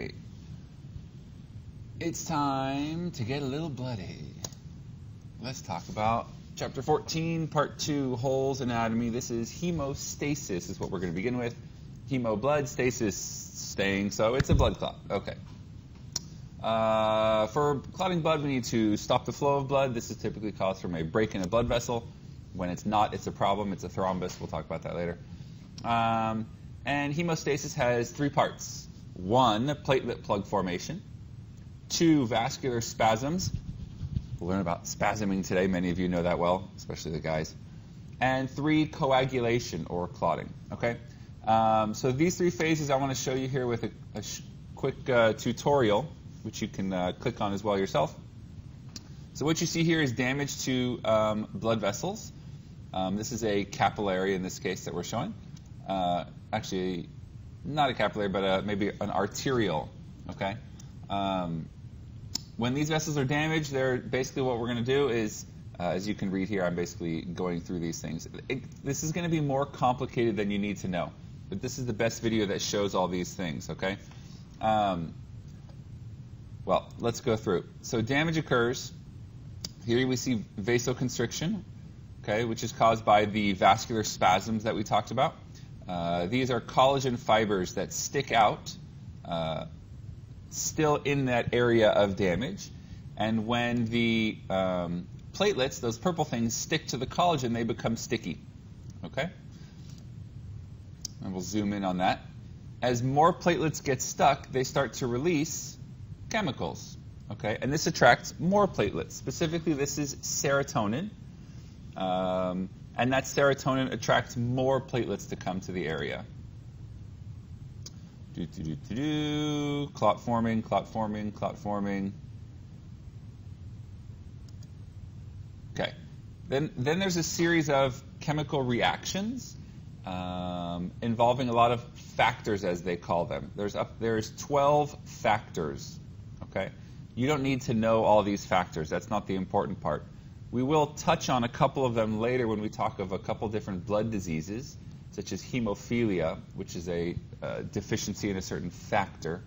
right. It's time to get a little bloody. Let's talk about chapter 14, part 2, Hole's anatomy. This is hemostasis, is what we're going to begin with. Hemo blood, stasis staying, so it's a blood clot. Okay. Uh, for clotting blood, we need to stop the flow of blood. This is typically caused from a break in a blood vessel. When it's not, it's a problem. It's a thrombus. We'll talk about that later. Um, and hemostasis has three parts. One, platelet plug formation. Two, vascular spasms. We'll learn about spasming today. Many of you know that well, especially the guys. And three, coagulation or clotting. Okay? Um, so these three phases I want to show you here with a, a quick uh, tutorial, which you can uh, click on as well yourself. So what you see here is damage to um, blood vessels. Um, this is a capillary in this case that we're showing. Uh, actually, not a capillary, but a, maybe an arteriole. Okay. Um, when these vessels are damaged, they're basically what we're going to do is, uh, as you can read here, I'm basically going through these things. It, this is going to be more complicated than you need to know, but this is the best video that shows all these things. Okay. Um, well, let's go through. So damage occurs. Here we see vasoconstriction, okay, which is caused by the vascular spasms that we talked about. Uh, these are collagen fibers that stick out uh, still in that area of damage. And when the um, platelets, those purple things, stick to the collagen, they become sticky. Okay? And we'll zoom in on that. As more platelets get stuck, they start to release chemicals. Okay? And this attracts more platelets. Specifically, this is serotonin. Um, and that serotonin attracts more platelets to come to the area. Do, do, do, do, do. Clot forming, clot forming, clot forming. Okay. Then, then there's a series of chemical reactions um, involving a lot of factors, as they call them. There's up, there's 12 factors. Okay. You don't need to know all these factors. That's not the important part. We will touch on a couple of them later when we talk of a couple different blood diseases, such as hemophilia, which is a uh, deficiency in a certain factor.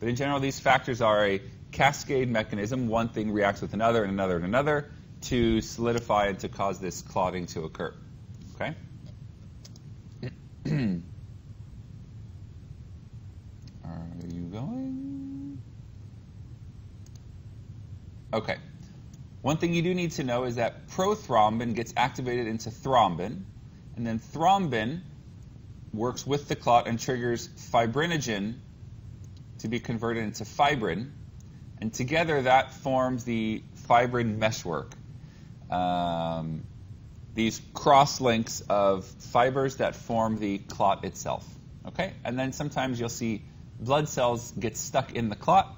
But in general, these factors are a cascade mechanism. One thing reacts with another and another and another to solidify and to cause this clotting to occur. Okay? are you going? Okay. One thing you do need to know is that prothrombin gets activated into thrombin, and then thrombin works with the clot and triggers fibrinogen to be converted into fibrin, and together that forms the fibrin meshwork. Um, these cross links of fibers that form the clot itself. Okay? And then sometimes you'll see blood cells get stuck in the clot.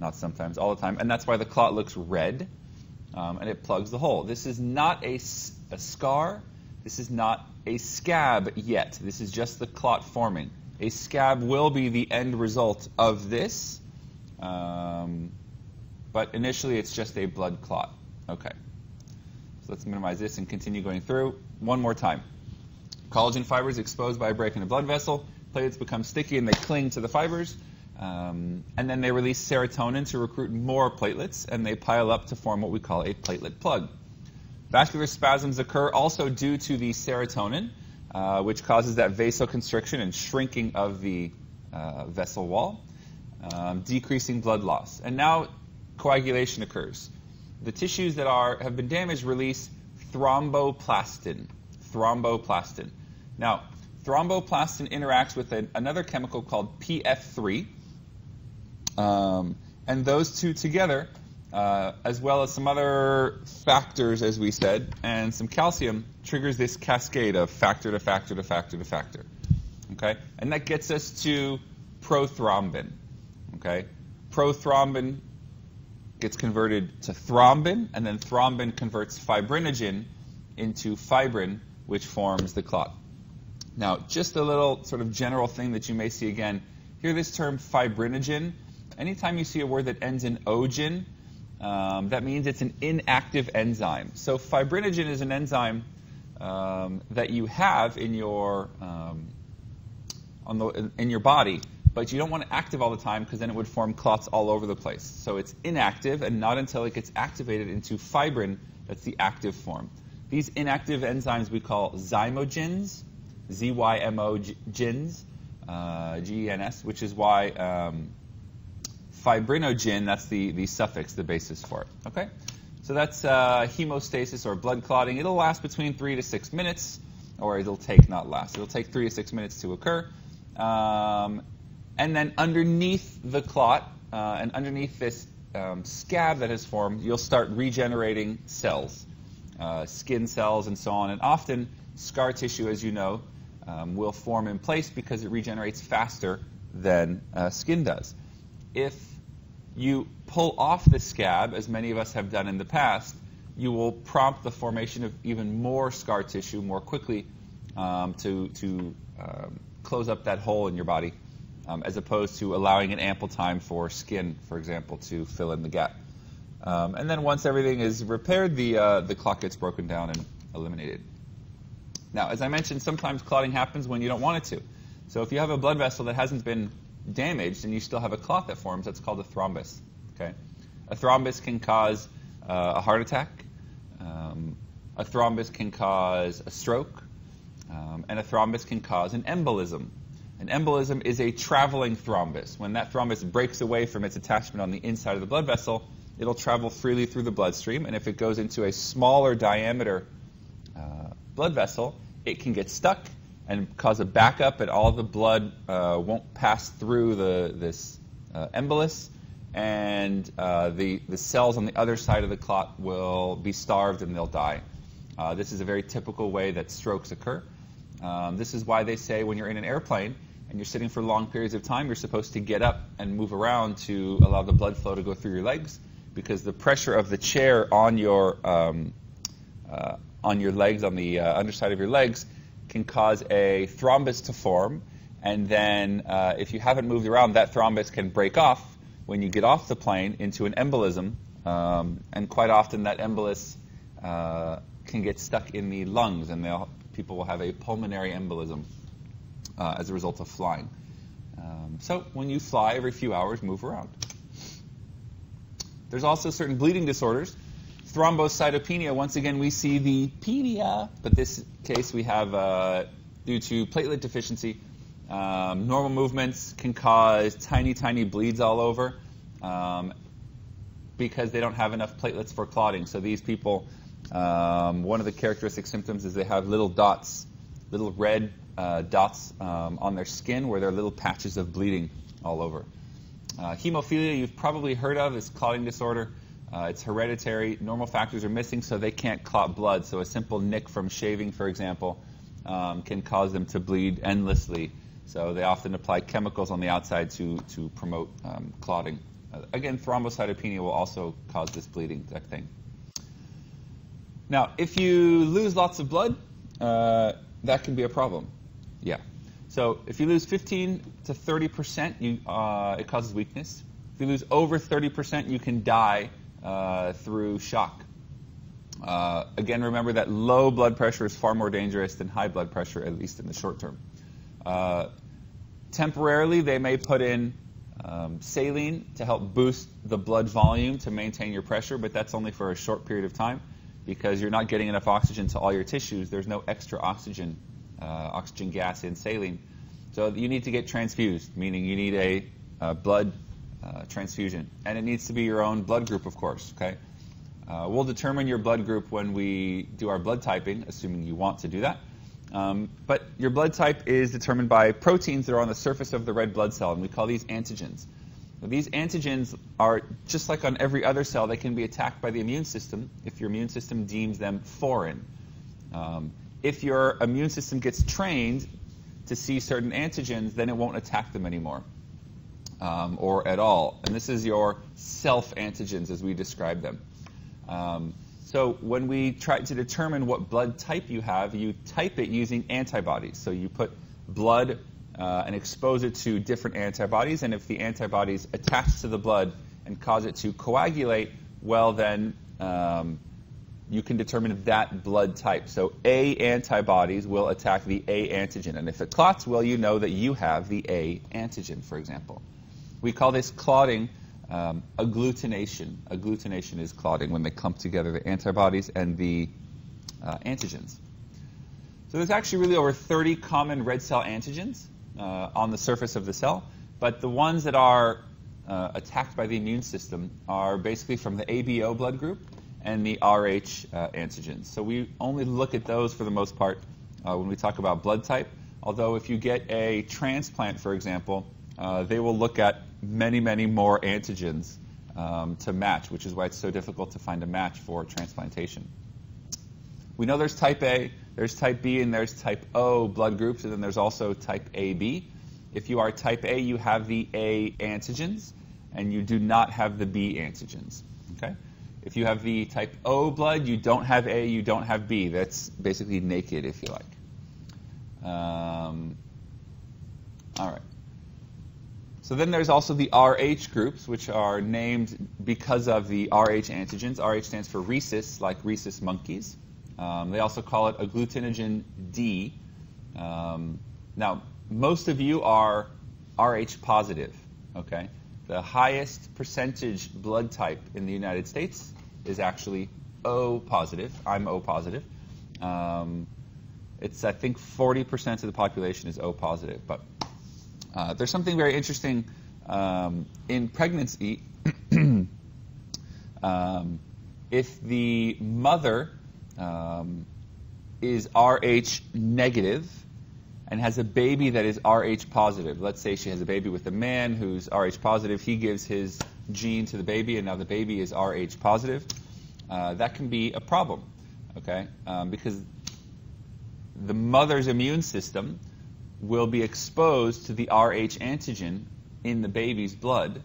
Not sometimes, all the time. And that's why the clot looks red um, and it plugs the hole. This is not a, a scar. This is not a scab yet. This is just the clot forming. A scab will be the end result of this, um, but initially it's just a blood clot. Okay. So let's minimize this and continue going through. One more time. Collagen fibers exposed by a break in a blood vessel. Platelets become sticky and they cling to the fibers. Um, and then they release serotonin to recruit more platelets, and they pile up to form what we call a platelet plug. Vascular spasms occur also due to the serotonin, uh, which causes that vasoconstriction and shrinking of the uh, vessel wall, um, decreasing blood loss. And now coagulation occurs. The tissues that are have been damaged release thromboplastin. Thromboplastin. Now, thromboplastin interacts with an, another chemical called PF3, um, and those two together, uh, as well as some other factors, as we said, and some calcium, triggers this cascade of factor to factor to factor to factor. Okay? And that gets us to prothrombin. Okay? Prothrombin gets converted to thrombin, and then thrombin converts fibrinogen into fibrin, which forms the clot. Now, just a little sort of general thing that you may see again. Hear this term fibrinogen anytime you see a word that ends in ogen, um, that means it's an inactive enzyme. So fibrinogen is an enzyme um, that you have in your um, on the in your body but you don't want it active all the time because then it would form clots all over the place. So it's inactive, and not until it gets activated into fibrin that's the active form. These inactive enzymes we call zymogens, Z-Y-M-O gens, uh, G-E-N-S, which is why um, fibrinogen, that's the, the suffix, the basis for it. Okay? So that's uh, hemostasis or blood clotting. It'll last between three to six minutes, or it'll take, not last, it'll take three to six minutes to occur. Um, and then underneath the clot, uh, and underneath this um, scab that has formed, you'll start regenerating cells, uh, skin cells, and so on. And often, scar tissue, as you know, um, will form in place because it regenerates faster than uh, skin does. If you pull off the scab, as many of us have done in the past, you will prompt the formation of even more scar tissue more quickly um, to, to um, close up that hole in your body, um, as opposed to allowing an ample time for skin, for example, to fill in the gap. Um, and then once everything is repaired, the, uh, the clot gets broken down and eliminated. Now, as I mentioned, sometimes clotting happens when you don't want it to. So if you have a blood vessel that hasn't been damaged and you still have a clot that forms, that's called a thrombus. Okay? A thrombus can cause uh, a heart attack. Um, a thrombus can cause a stroke. Um, and a thrombus can cause an embolism. An embolism is a traveling thrombus. When that thrombus breaks away from its attachment on the inside of the blood vessel, it'll travel freely through the bloodstream. And if it goes into a smaller diameter uh, blood vessel, it can get stuck and cause a backup, and all the blood uh, won't pass through the, this uh, embolus, and uh, the, the cells on the other side of the clot will be starved and they'll die. Uh, this is a very typical way that strokes occur. Um, this is why they say when you're in an airplane and you're sitting for long periods of time, you're supposed to get up and move around to allow the blood flow to go through your legs, because the pressure of the chair on your um, uh, on your legs, on the uh, underside of your legs, can cause a thrombus to form. And then, uh, if you haven't moved around, that thrombus can break off when you get off the plane into an embolism. Um, and quite often, that embolus uh, can get stuck in the lungs, and people will have a pulmonary embolism uh, as a result of flying. Um, so, when you fly every few hours, move around. There's also certain bleeding disorders thrombocytopenia, once again, we see the penia, but this case we have uh, due to platelet deficiency. Um, normal movements can cause tiny, tiny bleeds all over um, because they don't have enough platelets for clotting. So these people, um, one of the characteristic symptoms is they have little dots, little red uh, dots um, on their skin where there are little patches of bleeding all over. Uh, hemophilia, you've probably heard of, is clotting disorder. Uh, it's hereditary. Normal factors are missing, so they can't clot blood. So a simple nick from shaving, for example, um, can cause them to bleed endlessly. So they often apply chemicals on the outside to, to promote um, clotting. Uh, again, thrombocytopenia will also cause this bleeding type thing. Now, if you lose lots of blood, uh, that can be a problem. Yeah. So if you lose 15 to 30 percent, uh, it causes weakness. If you lose over 30 percent, you can die uh, through shock. Uh, again, remember that low blood pressure is far more dangerous than high blood pressure, at least in the short term. Uh, temporarily, they may put in um, saline to help boost the blood volume to maintain your pressure, but that's only for a short period of time because you're not getting enough oxygen to all your tissues. There's no extra oxygen, uh, oxygen gas in saline. So you need to get transfused, meaning you need a, a blood uh, transfusion. And it needs to be your own blood group, of course, okay? Uh, we'll determine your blood group when we do our blood typing, assuming you want to do that. Um, but your blood type is determined by proteins that are on the surface of the red blood cell, and we call these antigens. Now, these antigens are just like on every other cell, they can be attacked by the immune system if your immune system deems them foreign. Um, if your immune system gets trained to see certain antigens, then it won't attack them anymore um, or at all. And this is your self antigens as we describe them. Um, so when we try to determine what blood type you have, you type it using antibodies. So you put blood uh, and expose it to different antibodies, and if the antibodies attach to the blood and cause it to coagulate, well then um, you can determine that blood type. So A antibodies will attack the A antigen. And if it clots, well, you know that you have the A antigen, for example. We call this clotting um, agglutination. Agglutination is clotting when they clump together the antibodies and the uh, antigens. So there's actually really over 30 common red cell antigens uh, on the surface of the cell, but the ones that are uh, attacked by the immune system are basically from the ABO blood group and the RH uh, antigens. So we only look at those for the most part uh, when we talk about blood type. Although if you get a transplant, for example, uh, they will look at many, many more antigens um, to match, which is why it's so difficult to find a match for transplantation. We know there's type A, there's type B, and there's type O blood groups, and then there's also type AB. If you are type A, you have the A antigens, and you do not have the B antigens. Okay? If you have the type O blood, you don't have A, you don't have B. That's basically naked, if you like. Um, all right. So then there's also the RH groups, which are named because of the RH antigens. RH stands for rhesus, like rhesus monkeys. Um, they also call it agglutinogen D. Um, now, most of you are Rh positive, okay? The highest percentage blood type in the United States is actually O positive. I'm O positive. Um, it's, I think, 40% of the population is O positive. But uh, there's something very interesting um, in pregnancy. um, if the mother um, is Rh negative, and has a baby that is Rh positive. Let's say she has a baby with a man who's Rh positive. He gives his gene to the baby, and now the baby is Rh positive. Uh, that can be a problem, okay? Um, because the mother's immune system will be exposed to the Rh antigen in the baby's blood,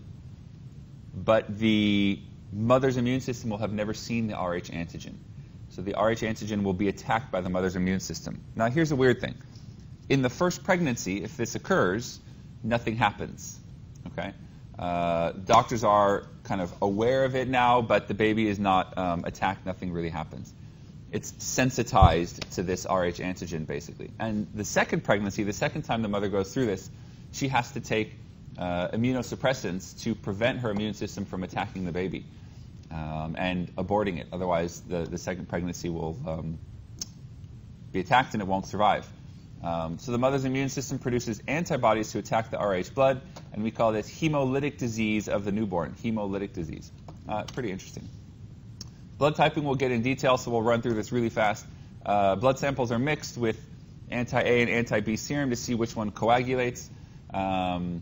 but the mother's immune system will have never seen the Rh antigen. So the Rh antigen will be attacked by the mother's immune system. Now, here's a weird thing in the first pregnancy, if this occurs, nothing happens. Okay? Uh, doctors are kind of aware of it now, but the baby is not um, attacked. Nothing really happens. It's sensitized to this Rh antigen, basically. And the second pregnancy, the second time the mother goes through this, she has to take uh, immunosuppressants to prevent her immune system from attacking the baby um, and aborting it. Otherwise, the, the second pregnancy will um, be attacked and it won't survive. Um, so the mother's immune system produces antibodies to attack the Rh blood, and we call this hemolytic disease of the newborn. Hemolytic disease. Uh, pretty interesting. Blood typing we'll get in detail, so we'll run through this really fast. Uh, blood samples are mixed with anti-A and anti-B serum to see which one coagulates. Um,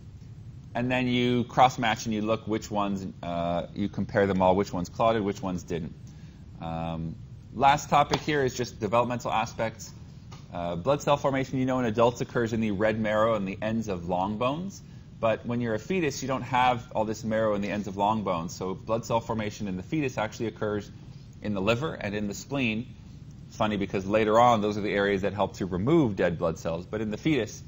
and then you cross-match and you look which ones, uh, you compare them all, which ones clotted, which ones didn't. Um, last topic here is just developmental aspects. Uh, blood cell formation, you know, in adults occurs in the red marrow and the ends of long bones. But when you're a fetus, you don't have all this marrow in the ends of long bones. So blood cell formation in the fetus actually occurs in the liver and in the spleen. Funny because later on, those are the areas that help to remove dead blood cells. But in the fetus,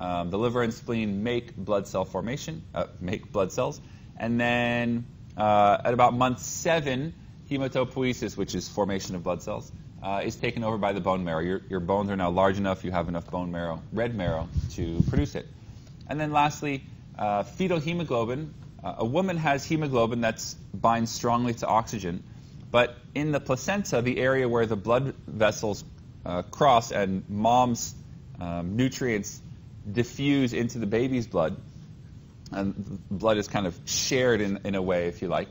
um, the liver and spleen make blood cell formation, uh, make blood cells. And then uh, at about month seven, hematopoiesis, which is formation of blood cells uh, is taken over by the bone marrow. Your, your bones are now large enough, you have enough bone marrow, red marrow, to produce it. And then lastly, uh, fetal hemoglobin. Uh, a woman has hemoglobin that binds strongly to oxygen, but in the placenta, the area where the blood vessels uh, cross and mom's um, nutrients diffuse into the baby's blood, and blood is kind of shared in, in a way, if you like.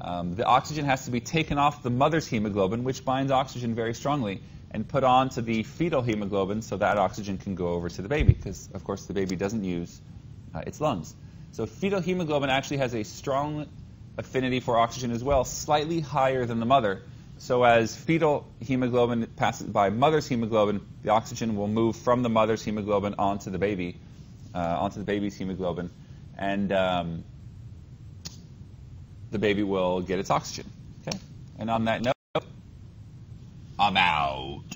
Um, the oxygen has to be taken off the mother's hemoglobin, which binds oxygen very strongly, and put onto the fetal hemoglobin so that oxygen can go over to the baby, because, of course, the baby doesn't use uh, its lungs. So fetal hemoglobin actually has a strong affinity for oxygen as well, slightly higher than the mother. So as fetal hemoglobin passes by mother's hemoglobin, the oxygen will move from the mother's hemoglobin onto the baby, uh, onto the baby's hemoglobin. And um, the baby will get its oxygen. Okay? And on that note, I'm out.